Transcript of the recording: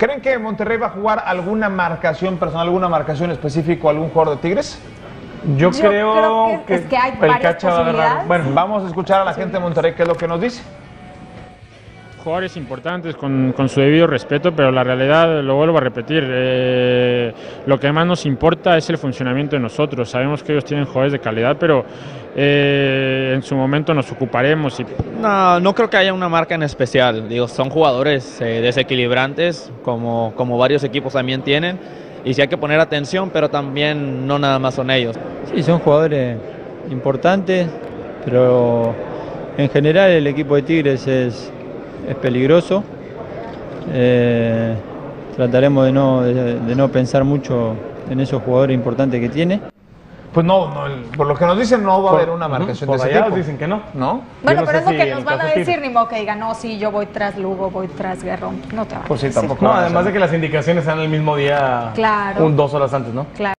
¿Creen que Monterrey va a jugar alguna marcación personal, alguna marcación específica algún jugador de Tigres? Yo, Yo creo, creo que- que, es que hay el Cacha va a agarrar. Bueno, Vamos a escuchar a la gente de Monterrey qué es lo que nos dice. Jugadores importantes con, con su debido respeto, pero la realidad, lo vuelvo a repetir, eh, lo que más nos importa es el funcionamiento de nosotros. Sabemos que ellos tienen jugadores de calidad, pero eh, en su momento nos ocuparemos. Y... No, no creo que haya una marca en especial. Digo, son jugadores eh, desequilibrantes, como, como varios equipos también tienen. Y sí hay que poner atención, pero también no nada más son ellos. Sí, son jugadores importantes, pero en general el equipo de Tigres es, es peligroso. Eh, trataremos de no, de, de no pensar mucho en esos jugadores importantes que tiene. Pues no, no, el- por lo que nos dicen no va a haber una marcación por de ese allá tipo. dicen que no. ¿No? Bueno, no pero es lo si que nos van a decir, ni modo que digan, no, sí, yo voy tras Lugo, voy tras Guerrón. No te van a Pues sí, decir. tampoco. No, a además de que las indicaciones sean el mismo día, Claro. un dos horas antes, ¿no? Claro.